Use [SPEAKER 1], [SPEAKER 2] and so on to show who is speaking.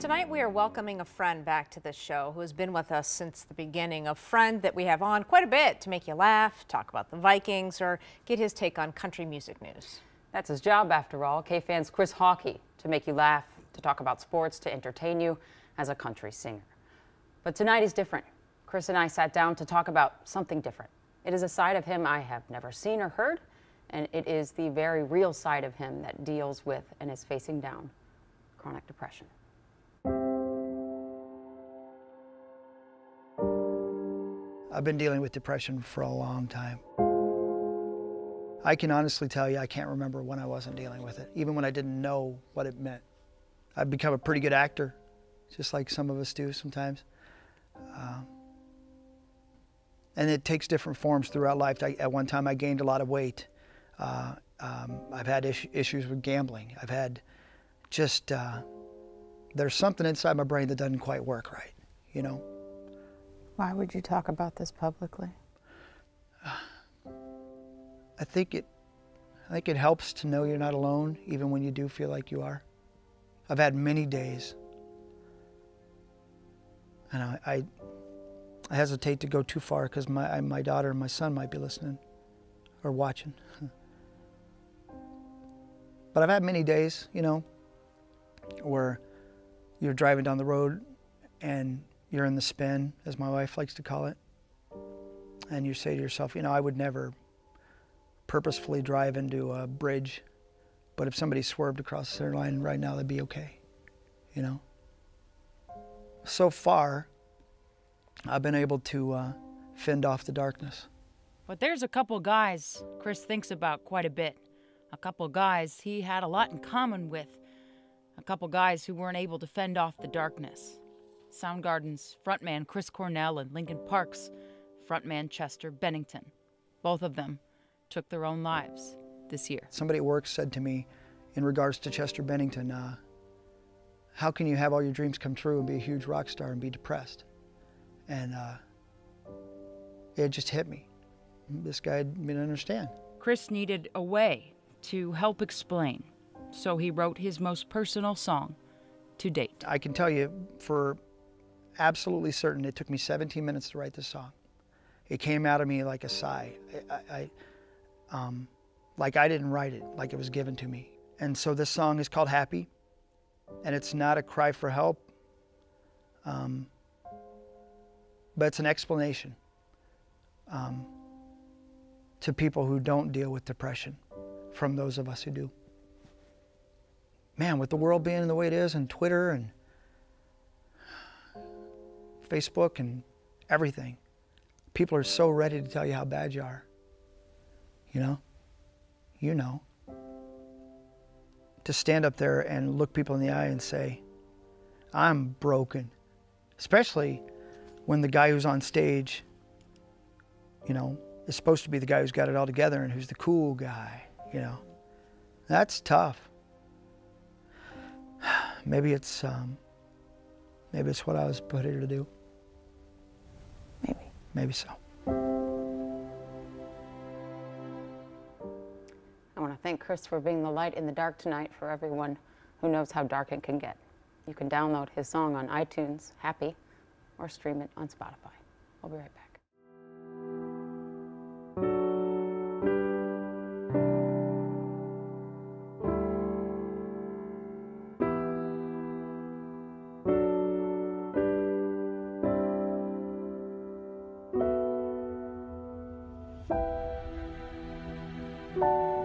[SPEAKER 1] Tonight we are welcoming a friend back to the show who has been with us since the beginning. A friend that we have on quite a bit to make you laugh, talk about the Vikings, or get his take on country music news.
[SPEAKER 2] That's his job, after all. K-Fan's Chris Hawkey to make you laugh, to talk about sports, to entertain you as a country singer. But tonight is different. Chris and I sat down to talk about something different. It is a side of him I have never seen or heard, and it is the very real side of him that deals with and is facing down chronic depression.
[SPEAKER 3] I've been dealing with depression for a long time. I can honestly tell you I can't remember when I wasn't dealing with it, even when I didn't know what it meant. I've become a pretty good actor, just like some of us do sometimes. Um, and it takes different forms throughout life. I, at one time, I gained a lot of weight. Uh, um, I've had is issues with gambling. I've had just, uh, there's something inside my brain that doesn't quite work right, you know?
[SPEAKER 4] Why would you talk about this publicly?
[SPEAKER 3] I think it I think it helps to know you're not alone even when you do feel like you are. I've had many days and I, I, I hesitate to go too far because my, my daughter and my son might be listening or watching. but I've had many days, you know, where you're driving down the road and you're in the spin, as my wife likes to call it, and you say to yourself, you know, I would never purposefully drive into a bridge, but if somebody swerved across the center line right now, that'd be okay, you know? So far, I've been able to uh, fend off the darkness.
[SPEAKER 5] But there's a couple guys Chris thinks about quite a bit. A couple guys he had a lot in common with. A couple guys who weren't able to fend off the darkness. Soundgarden's frontman Chris Cornell and Linkin Park's frontman Chester Bennington. Both of them took their own lives this year.
[SPEAKER 3] Somebody at work said to me in regards to Chester Bennington, uh, how can you have all your dreams come true and be a huge rock star and be depressed? And uh, it just hit me. This guy didn't understand.
[SPEAKER 5] Chris needed a way to help explain, so he wrote his most personal song to date.
[SPEAKER 3] I can tell you for absolutely certain it took me 17 minutes to write this song. It came out of me like a sigh. I, I um, like I didn't write it, like it was given to me. And so this song is called Happy, and it's not a cry for help, um, but it's an explanation um, to people who don't deal with depression from those of us who do. Man, with the world being the way it is, and Twitter and Facebook and everything. People are so ready to tell you how bad you are. You know? You know. To stand up there and look people in the eye and say, I'm broken. Especially when the guy who's on stage, you know, is supposed to be the guy who's got it all together and who's the cool guy, you know. That's tough. Maybe it's um, maybe it's what I was put here to do. Maybe so.
[SPEAKER 2] I want to thank Chris for being the light in the dark tonight for everyone who knows how dark it can get. You can download his song on iTunes, Happy, or stream it on Spotify. I'll be right back.
[SPEAKER 6] Bye.